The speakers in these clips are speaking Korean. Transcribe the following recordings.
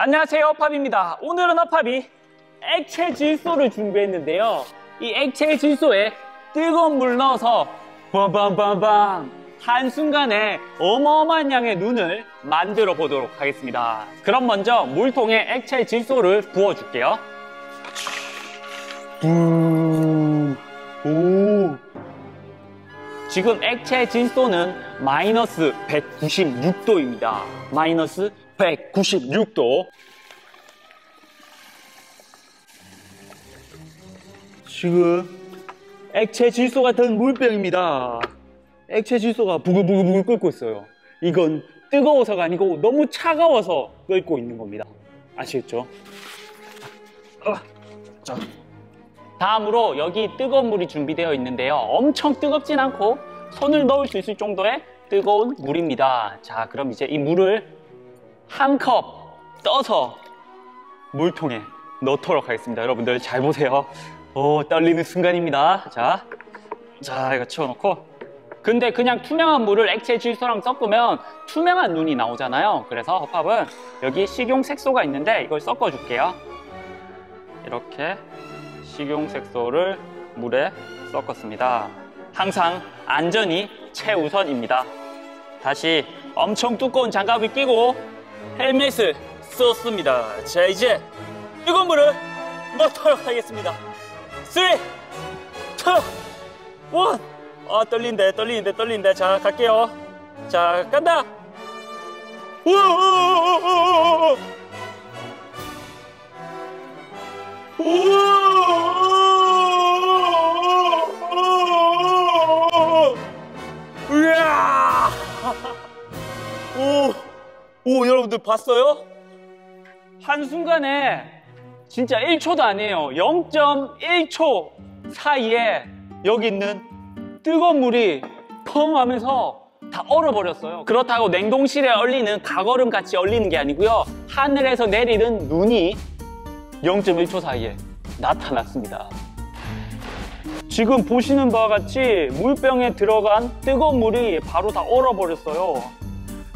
안녕하세요 허팝입니다 오늘은 허팝이 액체 질소를 준비했는데요 이 액체 질소에 뜨거운 물 넣어서 빵빵빵빵 한순간에 어마어마한 양의 눈을 만들어 보도록 하겠습니다 그럼 먼저 물통에 액체 질소를 부어줄게요 음, 오. 지금 액체 질소는 마이너스 196도입니다. 마이너스 196도. 지금 액체 질소 같은 물병입니다. 액체 질소가 부글부글부글 끓고 있어요. 이건 뜨거워서가 아니고 너무 차가워서 끓고 있는 겁니다. 아시겠죠? 아, 자. 다음으로 여기 뜨거운 물이 준비되어 있는데요. 엄청 뜨겁진 않고 손을 넣을 수 있을 정도의 뜨거운 물입니다. 자, 그럼 이제 이 물을 한 컵 떠서 물통에 넣도록 하겠습니다. 여러분들 잘 보세요. 오, 떨리는 순간입니다. 자, 자, 이거 치워놓고. 근데 그냥 투명한 물을 액체 질소랑 섞으면 투명한 눈이 나오잖아요. 그래서 허팝은 여기 식용 색소가 있는데 이걸 섞어줄게요. 이렇게 식용 색소를 물에 섞었습니다. 항상 안전이 최우선입니다. 다시 엄청 두꺼운 장갑을 끼고 헬멧을 썼습니다. 자 이제 뜨거운 물을 넣도록 하겠습니다. 3, 2, 1 아, 떨린데 떨리는데 떨리는데 자 갈게요. 자 간다. 우우 여러분들 봤어요? 한순간에 진짜 1초도 아니에요. 0.1초 사이에 여기 있는 뜨거운 물이 펑 하면서 다 얼어버렸어요. 그렇다고 냉동실에 얼리는 가거름 같이 얼리는 게 아니고요. 하늘에서 내리는 눈이 0.1초 사이에 나타났습니다. 지금 보시는 바와 같이 물병에 들어간 뜨거운 물이 바로 다 얼어버렸어요.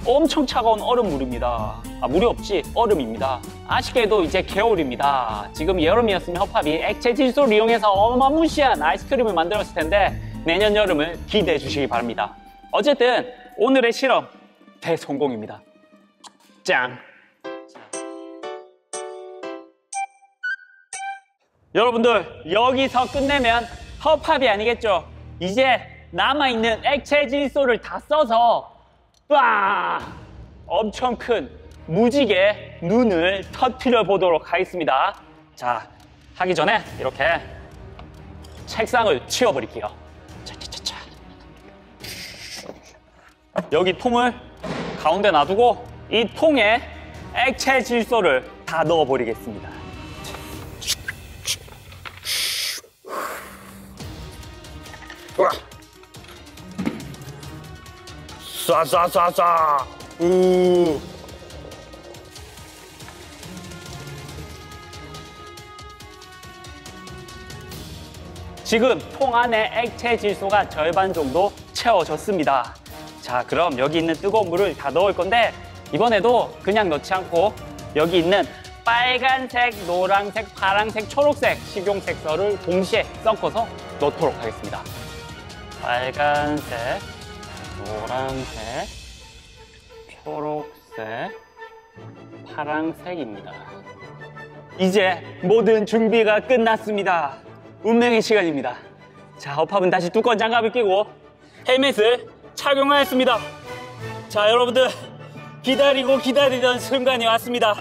엄청 차가운 얼음물입니다. 아, 물이 없지, 얼음입니다. 아쉽게도 이제 겨울입니다. 지금 여름이었으면 허팝이 액체 질소를 이용해서 어마무시한 아이스크림을 만들었을 텐데 내년 여름을 기대해 주시기 바랍니다. 어쨌든 오늘의 실험 대성공입니다. 짱! 여러분들 여기서 끝내면 허팝이 아니겠죠? 이제 남아있는 액체 질소를 다 써서 빠 엄청 큰 무지개 눈을 터트려 보도록 하겠습니다. 자, 하기 전에 이렇게 책상을 치워버릴게요. 차차차차. 여기 통을 가운데 놔두고 이 통에 액체 질소를 다 넣어버리겠습니다. 쏴쏴쏴쏴 우 지금 통 안에 액체 질소가 절반 정도 채워졌습니다. 자, 그럼 여기 있는 뜨거운 물을 다 넣을 건데 이번에도 그냥 넣지 않고 여기 있는 빨간색, 노란색, 파란색, 초록색 식용색소를 동시에 섞어서 넣도록 하겠습니다. 빨간색, 노란색, 초록색, 파란색입니다. 이제 모든 준비가 끝났습니다. 운명의 시간입니다. 자, 어팝은 다시 두꺼운 장갑을 끼고 헬멧을 착용하였습니다. 자, 여러분들 기다리고 기다리던 순간이 왔습니다.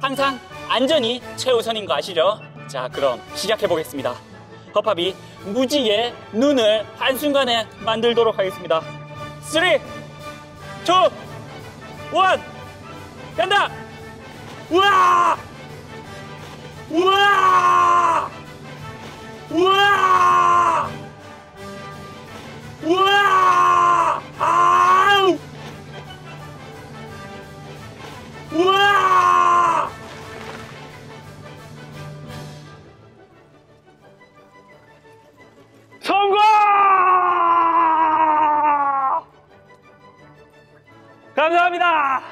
항상 안전이 최우선인 거 아시죠? 자, 그럼 시작해 보겠습니다. 허팝이 무지개 눈을 한순간에 만들도록 하겠습니다. 3, 2, 1, 간다! 우와! 우와! 우와! 감사합니다.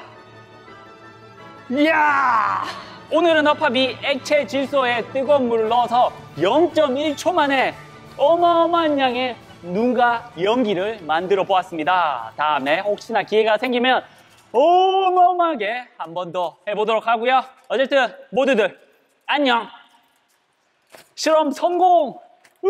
이야! 오늘은 어파비 액체 질소에 뜨거운 물을 넣어서 0.1초 만에 어마어마한 양의 눈과 연기를 만들어 보았습니다. 다음에 혹시나 기회가 생기면 어마어마하게 한 번 더 해보도록 하고요. 어쨌든 모두들 안녕! 실험 성공! 우!